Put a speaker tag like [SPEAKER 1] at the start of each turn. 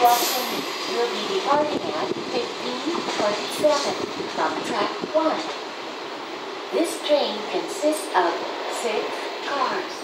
[SPEAKER 1] will be departing at 1527 from track 1. This train consists of six cars.